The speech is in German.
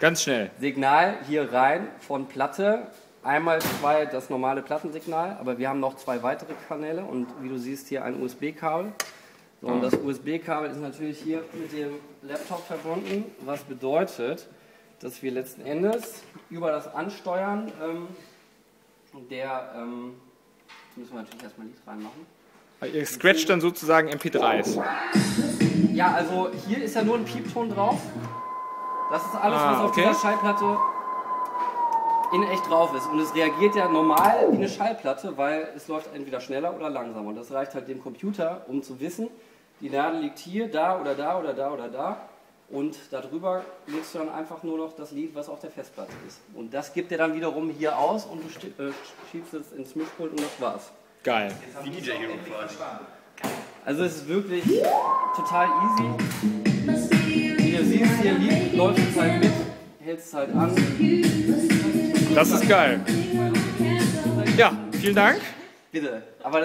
Ganz schnell. Signal hier rein von Platte. Einmal zwei das normale Plattensignal, aber wir haben noch zwei weitere Kanäle und wie du siehst hier ein USB-Kabel. So, und das USB-Kabel ist natürlich hier mit dem Laptop verbunden, was bedeutet, dass wir letzten Endes über das Ansteuern ähm, der, ähm, müssen wir natürlich erstmal Lied reinmachen. Ihr scratcht dann sozusagen MP3s. Ja, also hier ist ja nur ein Piepton drauf. Das ist alles, Ah, was auf okay. dieser Schallplatte in echt drauf ist. Und es reagiert ja normal wie eine Schallplatte, weil es läuft entweder schneller oder langsamer. Und das reicht halt dem Computer, um zu wissen, die Nadel liegt hier, da oder da oder da oder da. Und darüber legst du dann einfach nur noch das Lied, was auf der Festplatte ist. Und das gibt er dann wiederum hier aus und du äh, schiebst es ins Mischpult und das war's. Geil. Wie DJ Hero quasi. Also es ist wirklich total easy. Läuft es halt mit, hältst es halt an. Das ist geil. Ja, vielen Dank. Bitte. Aber